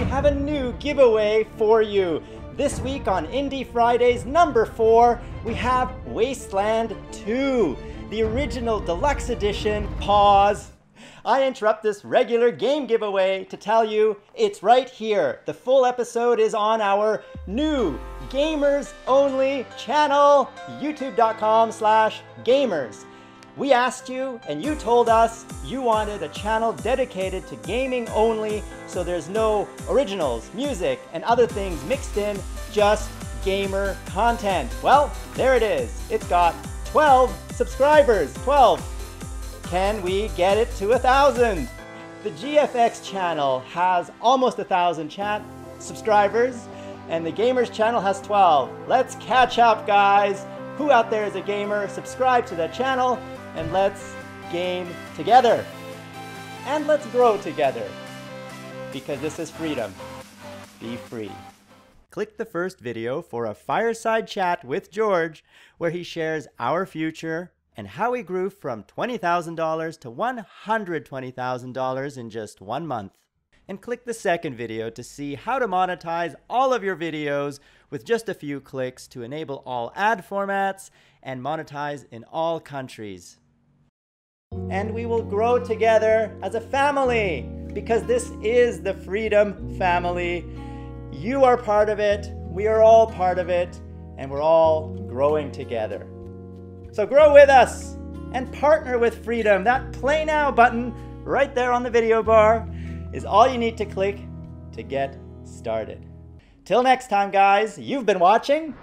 we have a new giveaway for you. This week on Indie Fridays number 4, we have Wasteland 2, the original deluxe edition. Pause. I interrupt this regular game giveaway to tell you it's right here. The full episode is on our new gamers only channel, youtube.com slash gamers. We asked you and you told us you wanted a channel dedicated to gaming only, so there's no originals, music, and other things mixed in, just gamer content. Well, there it is. It's got 12 subscribers. 12. Can we get it to a thousand? The GFX channel has almost a thousand chat subscribers, and the Gamers channel has 12. Let's catch up, guys. Who out there is a gamer? Subscribe to the channel, and let's game together. And let's grow together. Because this is freedom. Be free. Click the first video for a fireside chat with George, where he shares our future and how he grew from $20,000 to $120,000 in just one month. And click the second video to see how to monetize all of your videos with just a few clicks to enable all ad formats and monetize in all countries. And we will grow together as a family because this is the Freedom Family. You are part of it, we are all part of it, and we're all growing together. So grow with us and partner with freedom. That play now button right there on the video bar is all you need to click to get started. Till next time, guys, you've been watching.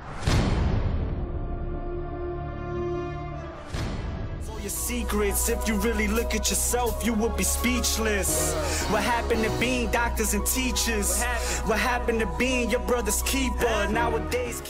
secrets. If you really look at yourself, you would be speechless. What happened to being doctors and teachers? What happened to being your brother's keeper? Nowadays.